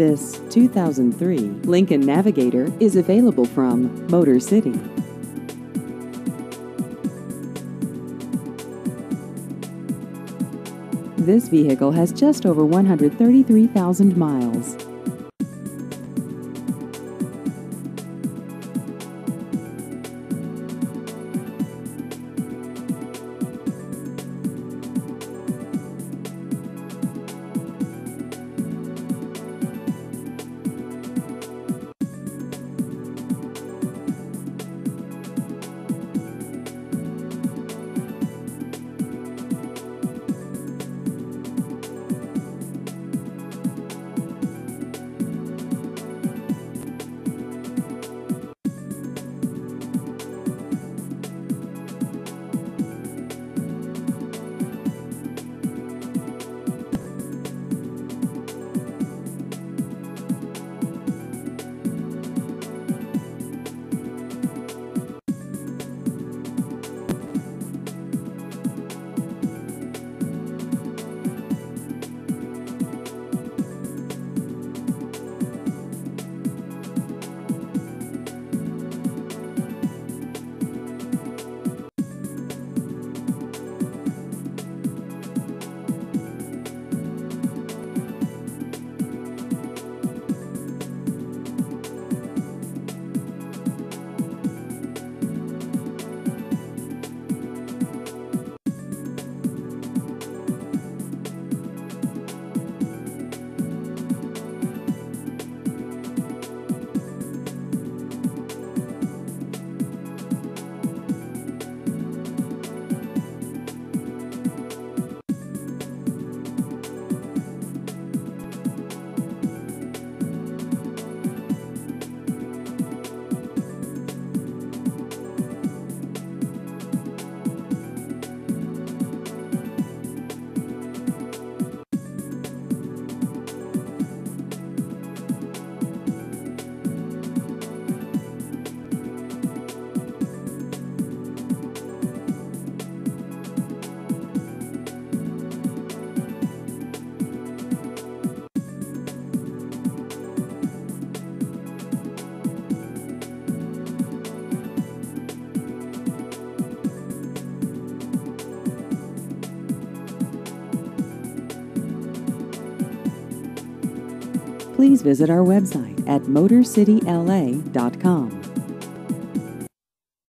This 2003 Lincoln Navigator is available from Motor City. This vehicle has just over 133,000 miles. Please visit our website at motorcityla.com.